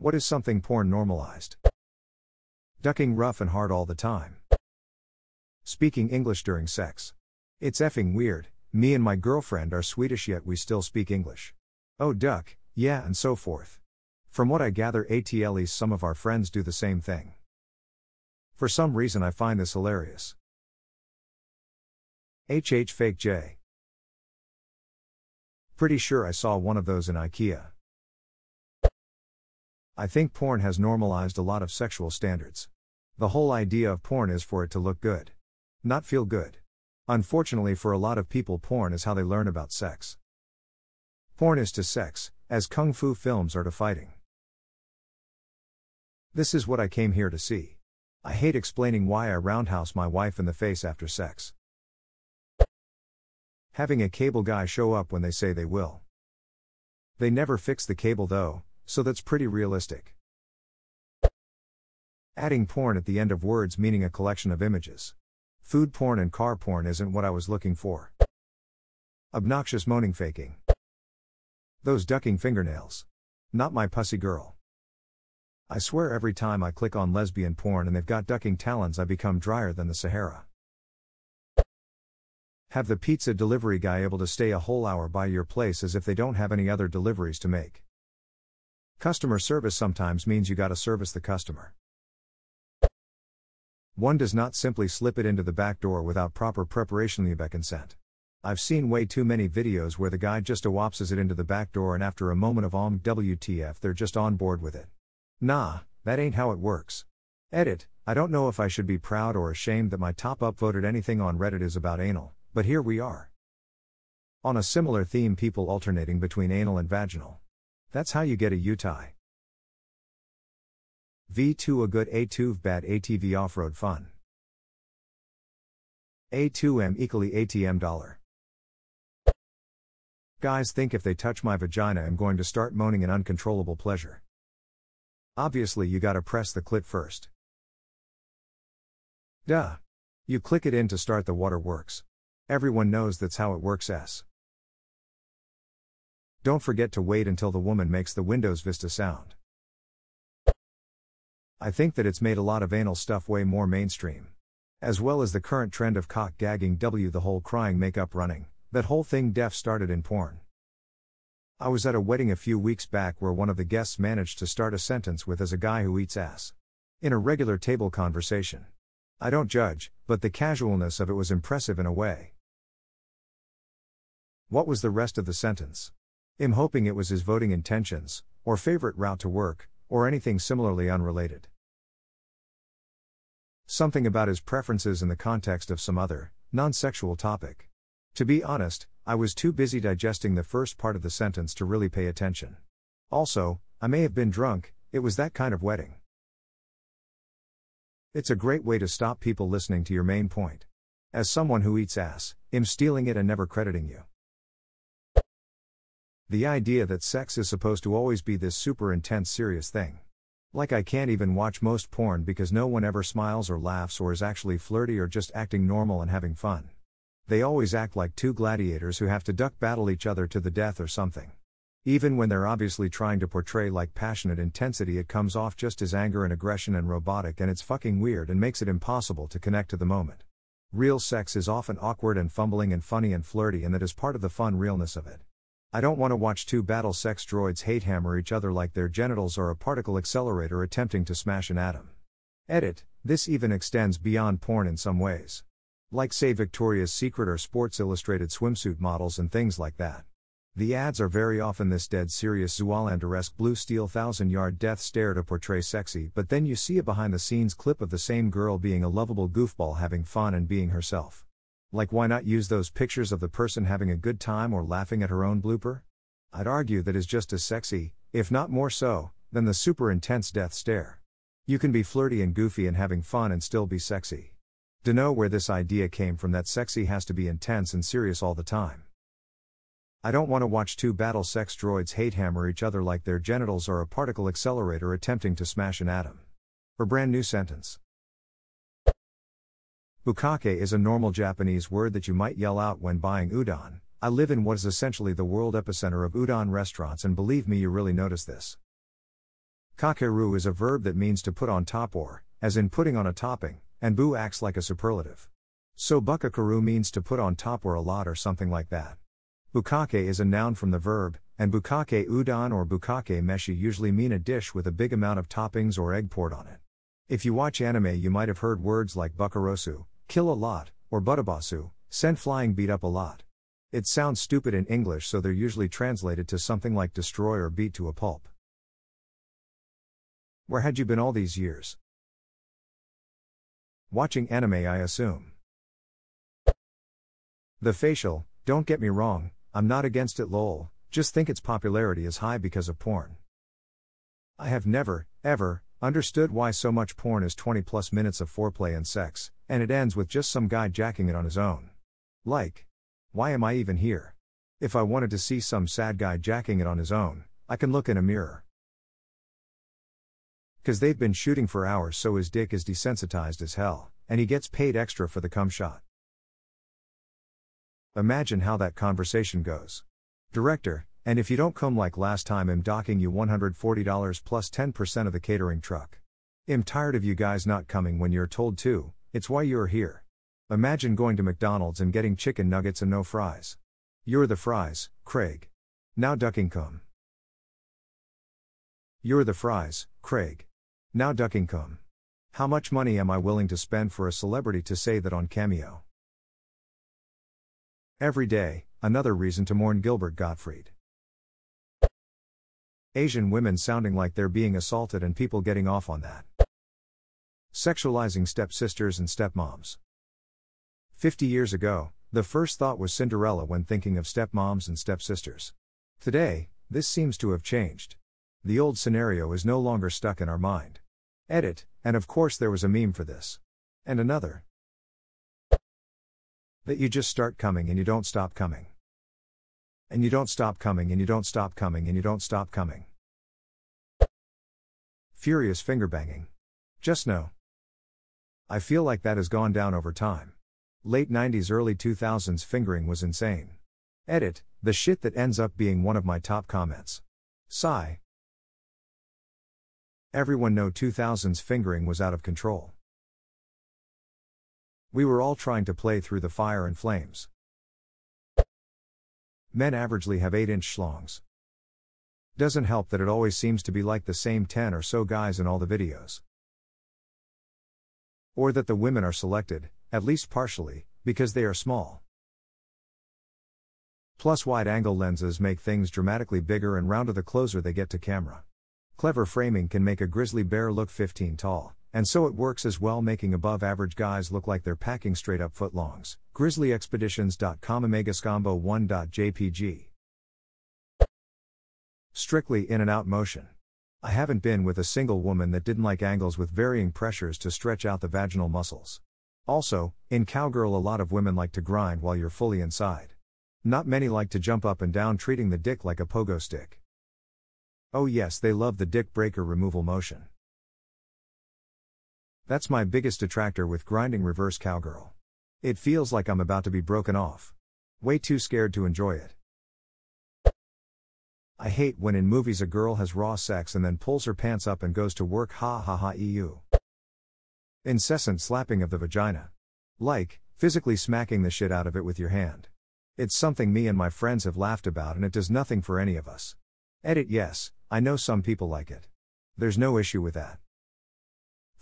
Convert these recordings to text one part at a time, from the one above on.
What is something porn normalized? Ducking rough and hard all the time. Speaking English during sex. It's effing weird, me and my girlfriend are Swedish yet we still speak English. Oh, duck, yeah, and so forth. From what I gather, at least some of our friends do the same thing. For some reason, I find this hilarious. HH Fake J. Pretty sure I saw one of those in IKEA. I think porn has normalized a lot of sexual standards. The whole idea of porn is for it to look good, not feel good. Unfortunately, for a lot of people, porn is how they learn about sex. Porn is to sex, as kung fu films are to fighting. This is what I came here to see. I hate explaining why I roundhouse my wife in the face after sex. Having a cable guy show up when they say they will. They never fix the cable though, so that's pretty realistic. Adding porn at the end of words meaning a collection of images. Food porn and car porn isn't what I was looking for. Obnoxious moaning faking. Those ducking fingernails. Not my pussy girl. I swear every time I click on lesbian porn and they've got ducking talons, I become drier than the Sahara. Have the pizza delivery guy able to stay a whole hour by your place as if they don't have any other deliveries to make. Customer service sometimes means you gotta service the customer. One does not simply slip it into the back door without proper preparation by consent. I've seen way too many videos where the guy just awopses it into the back door and after a moment of om WTF they're just on board with it. Nah, that ain't how it works. Edit, I don't know if I should be proud or ashamed that my top upvoted anything on Reddit is about anal, but here we are. On a similar theme, people alternating between anal and vaginal. That's how you get a UTI. V2 a good A2 bad ATV off road fun. A2M equally ATM dollar. Guys think if they touch my vagina, I'm going to start moaning in uncontrollable pleasure. Obviously, you gotta press the clit first. Duh. You click it in to start the waterworks. Everyone knows that's how it works, S. Don't forget to wait until the woman makes the Windows Vista sound. I think that it's made a lot of anal stuff way more mainstream. As well as the current trend of cock gagging W the whole crying makeup running, that whole thing def started in porn. I was at a wedding a few weeks back where one of the guests managed to start a sentence with as a guy who eats ass. In a regular table conversation. I don't judge, but the casualness of it was impressive in a way. What was the rest of the sentence? I'm hoping it was his voting intentions, or favorite route to work, or anything similarly unrelated. Something about his preferences in the context of some other, non sexual topic. To be honest, I was too busy digesting the first part of the sentence to really pay attention. Also, I may have been drunk, it was that kind of wedding. It's a great way to stop people listening to your main point. As someone who eats ass, I'm stealing it and never crediting you. The idea that sex is supposed to always be this super intense serious thing. Like I can't even watch most porn because no one ever smiles or laughs or is actually flirty or just acting normal and having fun. They always act like two gladiators who have to duck battle each other to the death or something. Even when they're obviously trying to portray like passionate intensity, it comes off just as anger and aggression and robotic, and it's fucking weird and makes it impossible to connect to the moment. Real sex is often awkward and fumbling and funny and flirty, and that is part of the fun realness of it. I don't want to watch two battle sex droids hate hammer each other like their genitals are a particle accelerator attempting to smash an atom. Edit, this even extends beyond porn in some ways. Like, say, Victoria's Secret or Sports Illustrated swimsuit models and things like that. The ads are very often this dead serious Zoolander-esque blue steel thousand yard death stare to portray sexy, but then you see a behind the scenes clip of the same girl being a lovable goofball having fun and being herself. Like, why not use those pictures of the person having a good time or laughing at her own blooper? I'd argue that is just as sexy, if not more so, than the super intense death stare. You can be flirty and goofy and having fun and still be sexy. Dunno where this idea came from that sexy has to be intense and serious all the time. I don't want to watch two battle sex droids hate hammer each other like their genitals are a particle accelerator attempting to smash an atom. Or brand new sentence. Bukkake is a normal Japanese word that you might yell out when buying udon. I live in what is essentially the world epicenter of udon restaurants, and believe me, you really notice this. Kakeru is a verb that means to put on top or, as in putting on a topping, and bu acts like a superlative. So bukakaru means to put on top or a lot or something like that. Bukkake is a noun from the verb, and bukkake udon or bukkake meshi usually mean a dish with a big amount of toppings or egg poured on it. If you watch anime, you might have heard words like bukarosu, kill a lot, or butabasu, send flying beat up a lot. It sounds stupid in English, so they're usually translated to something like destroy or beat to a pulp. Where had you been all these years? Watching anime, I assume. The facial, don't get me wrong, I'm not against it lol, just think its popularity is high because of porn. I have never, ever, understood why so much porn is 20 plus minutes of foreplay and sex, and it ends with just some guy jacking it on his own. Like, why am I even here? If I wanted to see some sad guy jacking it on his own, I can look in a mirror. Cause they've been shooting for hours so his dick is desensitized as hell, and he gets paid extra for the cum shot. Imagine how that conversation goes. Director, and if you don't come like last time, I'm docking you $140 plus 10% of the catering truck. I'm tired of you guys not coming when you're told to, it's why you're here. Imagine going to McDonald's and getting chicken nuggets and no fries. You're the fries, Craig. Now ducking come. You're the fries, Craig. Now ducking come. How much money am I willing to spend for a celebrity to say that on Cameo? Every day, another reason to mourn Gilbert Gottfried. Asian women sounding like they're being assaulted and people getting off on that. Sexualizing stepsisters and stepmoms. 50 years ago, the first thought was Cinderella when thinking of stepmoms and stepsisters. Today, this seems to have changed. The old scenario is no longer stuck in our mind. Edit, and of course there was a meme for this. And another. That you just start coming and you don't stop coming. And you don't stop coming and you don't stop coming and you don't stop coming. Furious finger banging. Just know. I feel like that has gone down over time. Late 90s, early 2000s fingering was insane. Edit, the shit that ends up being one of my top comments. Sigh. Everyone know 2000s fingering was out of control. We were all trying to play through the fire and flames. Men averagely have 8 inch schlongs. Doesn't help that it always seems to be like the same 10 or so guys in all the videos. Or that the women are selected, at least partially, because they are small. Plus, wide angle lenses make things dramatically bigger and rounder the closer they get to camera. Clever framing can make a grizzly bear look 15 tall. And so it works as well, making above average guys look like they're packing straight up footlongs. GrizzlyExpeditions.com Omegascombo 1.jpg. Strictly in and out motion. I haven't been with a single woman that didn't like angles with varying pressures to stretch out the vaginal muscles. Also, in Cowgirl, a lot of women like to grind while you're fully inside. Not many like to jump up and down, treating the dick like a pogo stick. Oh, yes, they love the dick breaker removal motion. That's my biggest detractor with grinding reverse cowgirl. It feels like I'm about to be broken off. Way too scared to enjoy it. I hate when in movies a girl has raw sex and then pulls her pants up and goes to work ha ha ha eu. Incessant slapping of the vagina. Like, physically smacking the shit out of it with your hand. It's something me and my friends have laughed about and it does nothing for any of us. Edit yes, I know some people like it. There's no issue with that.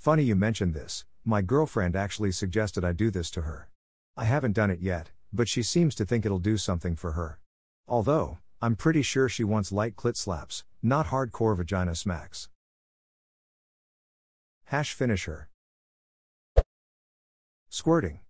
Funny you mentioned this, my girlfriend actually suggested I do this to her. I haven't done it yet, but she seems to think it'll do something for her. Although, I'm pretty sure she wants light clit slaps, not hardcore vagina smacks. Hash finisher. Squirting.